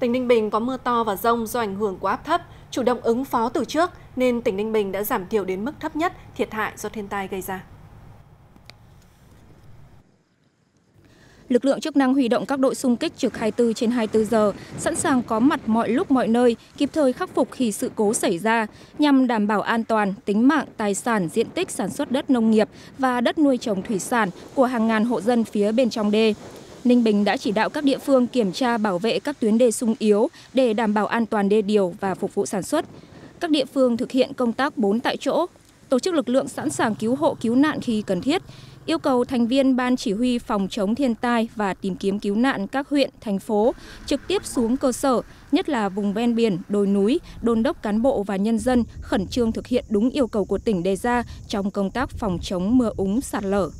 Tỉnh Ninh Bình có mưa to và rông do ảnh hưởng của áp thấp, chủ động ứng phó từ trước nên tỉnh Ninh Bình đã giảm thiểu đến mức thấp nhất thiệt hại do thiên tai gây ra. lực lượng chức năng huy động các đội xung kích trực 24 trên 24 giờ, sẵn sàng có mặt mọi lúc mọi nơi, kịp thời khắc phục khi sự cố xảy ra, nhằm đảm bảo an toàn, tính mạng, tài sản, diện tích sản xuất đất nông nghiệp và đất nuôi trồng thủy sản của hàng ngàn hộ dân phía bên trong đê. Ninh Bình đã chỉ đạo các địa phương kiểm tra bảo vệ các tuyến đê sung yếu để đảm bảo an toàn đê điều và phục vụ sản xuất. Các địa phương thực hiện công tác 4 tại chỗ, tổ chức lực lượng sẵn sàng cứu hộ cứu nạn khi cần thiết, yêu cầu thành viên Ban Chỉ huy phòng chống thiên tai và tìm kiếm cứu nạn các huyện, thành phố trực tiếp xuống cơ sở, nhất là vùng ven biển, đồi núi, đôn đốc cán bộ và nhân dân khẩn trương thực hiện đúng yêu cầu của tỉnh đề ra trong công tác phòng chống mưa úng sạt lở.